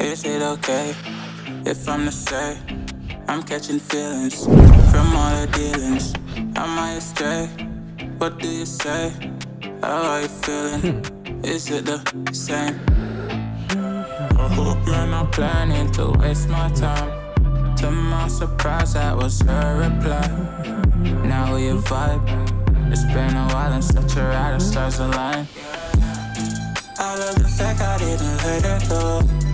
Is it okay if I'm to say I'm catching feelings from all the dealings? Am I astray? What do you say? How are you feeling? Hmm. Is it the same? I hope you're not planning to waste my time. To my surprise, that was her reply. Now we vibe. It's been a while and such a ride, the stars align. I love the fact I didn't let her go.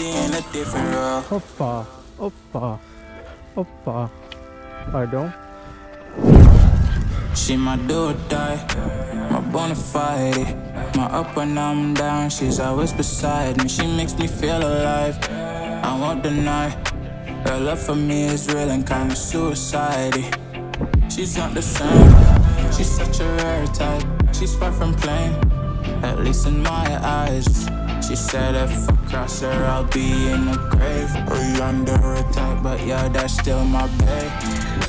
Crazy in a different role. Opa, opa. Pardon? She my do or die, my bona fide. My up when I'm down, she's always beside me. She makes me feel alive. I won't deny. Her love for me is real and kinda suicide. She's not the same. She's such a rare type. She's far from plain, at least in my eyes. She said if I cross her, I'll be in the grave or under type. But yeah, that's still my babe.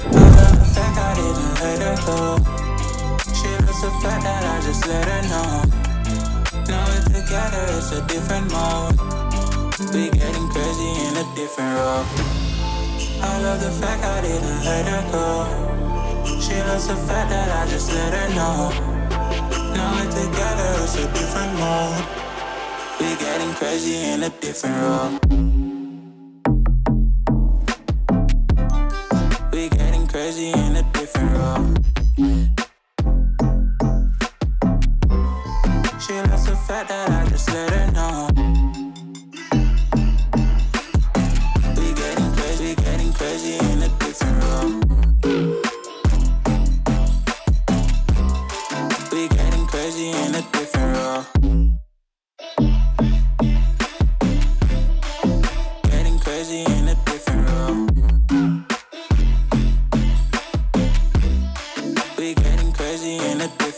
I love the fact I didn't let her go. She loves the fact that I just let her know. Now we're together, it's a different mode. We getting crazy in a different role. I love the fact I didn't let her go. She loves the fact that I just let her know. Now we're together, it's a different mode. We getting crazy in a different role. We getting crazy in a different role. She loves the fact that I just let her know. We getting crazy, getting crazy in a different role. We getting crazy in a different role. crazy in a different room. We getting crazy in a different